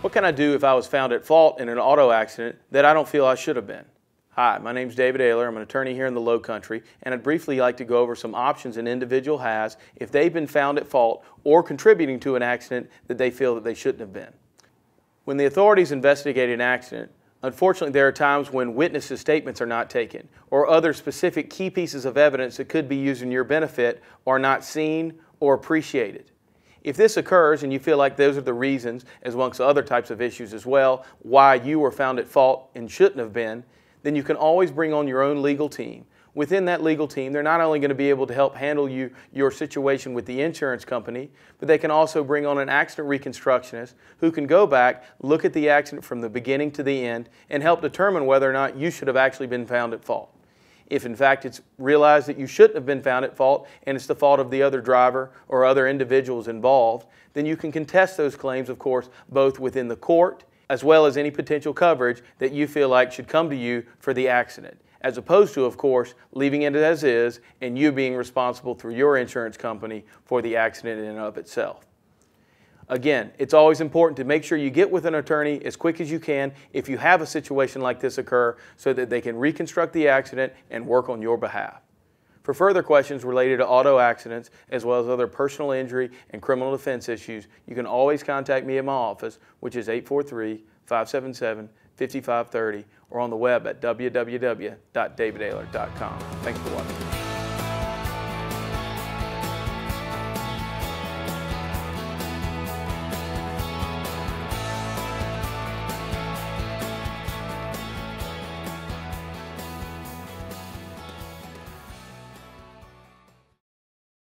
What can I do if I was found at fault in an auto accident that I don't feel I should have been? Hi, my name is David Aylor. I'm an attorney here in the Low Country, and I'd briefly like to go over some options an individual has if they've been found at fault or contributing to an accident that they feel that they shouldn't have been. When the authorities investigate an accident, unfortunately there are times when witnesses' statements are not taken or other specific key pieces of evidence that could be used in your benefit are not seen or appreciated. If this occurs and you feel like those are the reasons, as amongst other types of issues as well, why you were found at fault and shouldn't have been, then you can always bring on your own legal team. Within that legal team, they're not only going to be able to help handle you your situation with the insurance company, but they can also bring on an accident reconstructionist who can go back, look at the accident from the beginning to the end, and help determine whether or not you should have actually been found at fault. If in fact it's realized that you shouldn't have been found at fault and it's the fault of the other driver or other individuals involved, then you can contest those claims, of course, both within the court as well as any potential coverage that you feel like should come to you for the accident. As opposed to, of course, leaving it as is and you being responsible through your insurance company for the accident in and of itself. Again, it's always important to make sure you get with an attorney as quick as you can if you have a situation like this occur so that they can reconstruct the accident and work on your behalf. For further questions related to auto accidents, as well as other personal injury and criminal defense issues, you can always contact me at my office, which is 843-577-5530, or on the web at www.davidaylor.com. Thanks for watching.